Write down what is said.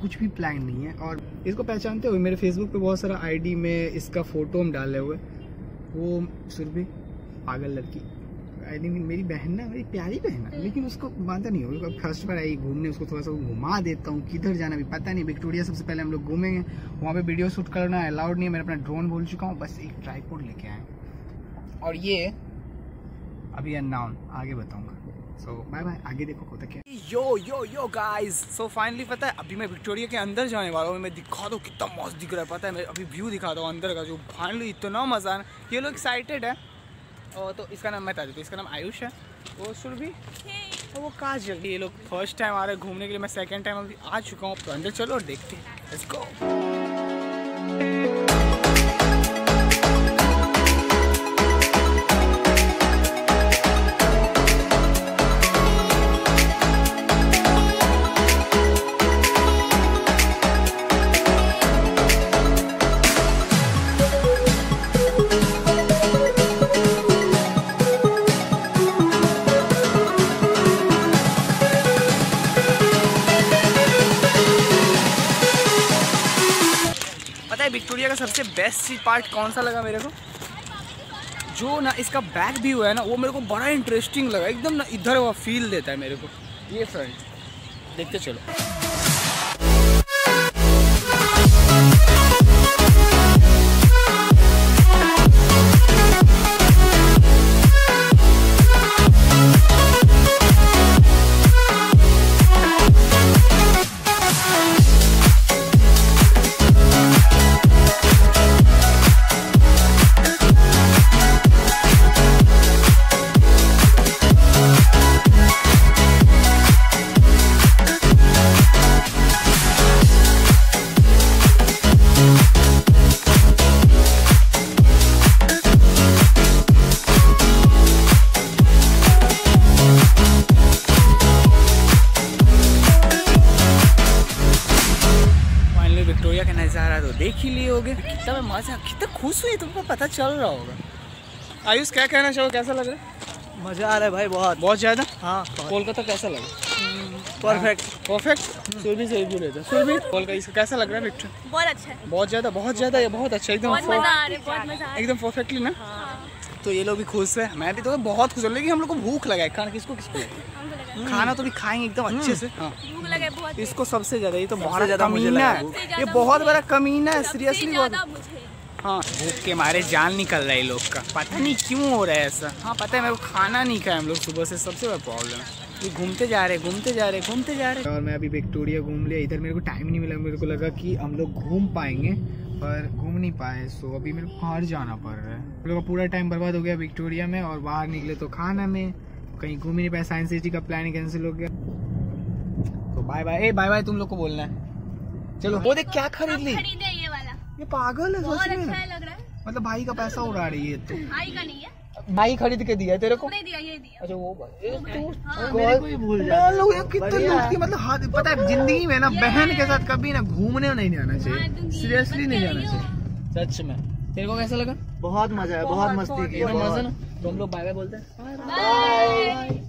कुछ भी प्लान नहीं है। और इसको पहचानते हो मेरे फेसबुक पे बहुत सारा आईडी में इसका फ़ोटो हम डाले हुए। वो सुरभि पागल लड़की। आई थिंक मेरी बहन ना मेरी प्यारी बहन है। लेकिन उसको मानता नहीं होगा फ़र्स्ट बार आई घूमने, उसको थोड़ा सा घुमा देता हूँ। किधर जाना भी पता नहीं। विक्टोरिया सबसे पहले हम लोग घूमेंगे। वहाँ पे वीडियो शूट करना अलाउड नहीं है। मैं अपना ड्रोन बोल चुका हूँ। बस एक ट्राईपोर्ड लेके आए और ये अभी अननाउन आगे बताऊँगा। सो बाय बाय आगे देखो को तक यो यो यो गाइस सो फाइनली पता है अभी मैं विक्टोरिया के अंदर जाने वाला हूँ। मैं दिखा दूँ कितना मस्त दिख रहा है पता है? मैं अभी व्यू दिखा दूँ अंदर का जो फाइनली इतना मज़ा है ये लोग एक्साइटेड है। और तो इसका नाम मैं बता देता इसका नाम आयुष है। वो सुरभि। और वो काजल। ये लोग फ़र्स्ट टाइम आ रहे हैं घूमने के लिए। मैं सेकंड टाइम अभी आ चुका हूँ। तो अंदर चलो और देखते हैं। है विक्टोरिया का सबसे बेस्ट पार्ट कौन सा लगा मेरे को? जो ना इसका बैक व्यू है ना, वो मेरे को बड़ा इंटरेस्टिंग लगा। एकदम ना इधर वो फील देता है मेरे को। ये फ्रंट देखते चलो। विक्टोरिया का नज़ारा तो देख ही लिए होगे। कितना मैं मज़ा कितना खुश हुई तुमको पता चल रहा होगा। आयुष क्या कहना चाहो कैसा लग रहा है? मज़ा आ रहा है भाई बहुत। बहुत ज़्यादा? हाँ। कोलकाता कैसा लगा? परफेक्ट परफेक्ट सुरभि से भी लेते सुरभि कोलकाता इसका कैसा लग रहा है विक्टर बहुत अच्छा है। बहुत ज़्यादा बहुत ज़्यादा ये बहुत अच्छा? एकदम बहुत for- मज़ा आ रहा है बहुत मज़ा आ रहा है। एकदम परफेक्टली ना? तो ये लोग भी खुश है। मैं भी तो बहुत खुश हूँ लेकिन हम लोग को भूख लगा है। खाना किसको किसको? लगा है? खाना तो भी खाएँगे एकदम अच्छे से। हाँ। भूख लगा है बहुत इसको सबसे ज़्यादा ये तो बहुत ज़्यादा मुझे कमीना है। ये बहुत बड़ा कमीना है सीरियसली बहुत। हाँ। भूख के मारे जान निकल रहा है ये लोग का। पता नहीं क्यों हो रहा है ऐसा। हाँ पता है मेरे को खाना नहीं खाया हम लोग सुबह से। सबसे बड़ा प्रॉब्लम है। ये घूमते जा रहे घूमते जा रहे घूमते जा रहे और मैं अभी विक्टोरिया घूम लिया। इधर मेरे को टाइम नहीं मिला। मेरे को लगा कि हम लोग घूम पाएँगे। पर घूम नहीं पाए सो अभी मेरे को बाहर जाना पड़ रहा है। हम लोग का पूरा टाइम बर्बाद हो गया विक्टोरिया में और बाहर निकले तो खाना में। कहीं घूम ही नहीं पाए साइंस सिटी का प्लान कैंसिल हो गया। तो बाय बाय ए बाय बाय तुम लोग को बोलना है। चलो वो देख क्या खरीद ली। ये वाला। ये पागल है अच्छा लग रहा है। मतलब भाई का पैसा उड़ा रही है तो। भाई का नहीं है। भाई खरीद के दिया तेरे को? नहीं दिया ये दिया। अच्छा वो बात। तू हाँ, कितने मतलब हाथ पता है ज़िंदगी में ना बहन के साथ कभी ना घूमने नहीं जाना हाँ, चाहिए। सीरियसली नहीं जाना चाहिए। सच में। तेरे को कैसा लगा? बहुत मज़ा है बहुत मस्ती की मज़ा ना। तो हम लोग बाय बाय बोलते हैं। बाय